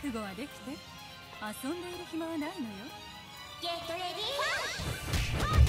覚悟はできて遊んでいる暇はないのよ。ゲットレディーゲ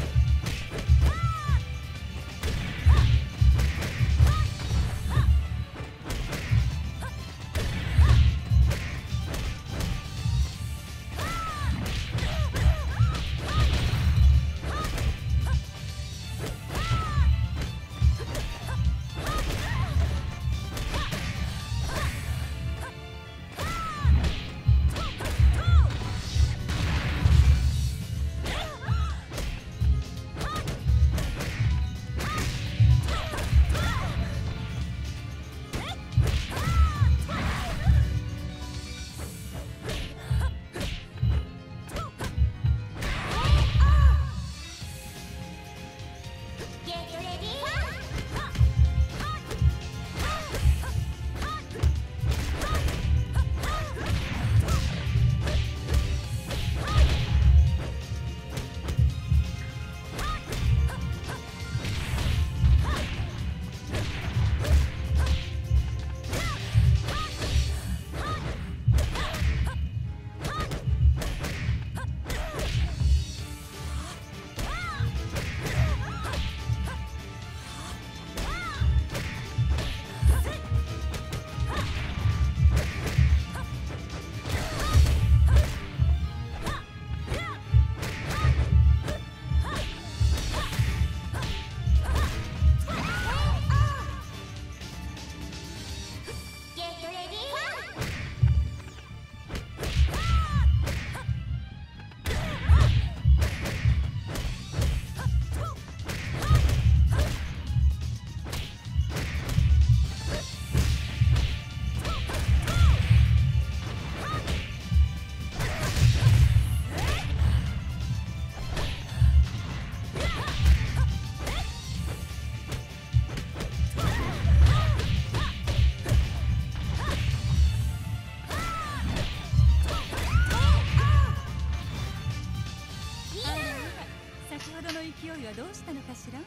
勢いはどうしたのかしら？